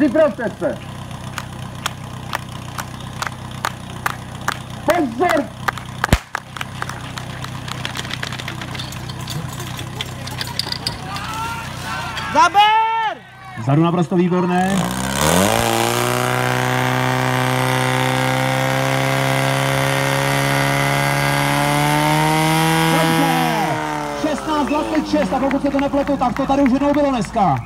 Připravte se. Pozor! Zaber! Zadu naprosto výborné. Dobře. 16, 26 a pokud se to nepletu, tak to tady už jednou bylo dneska.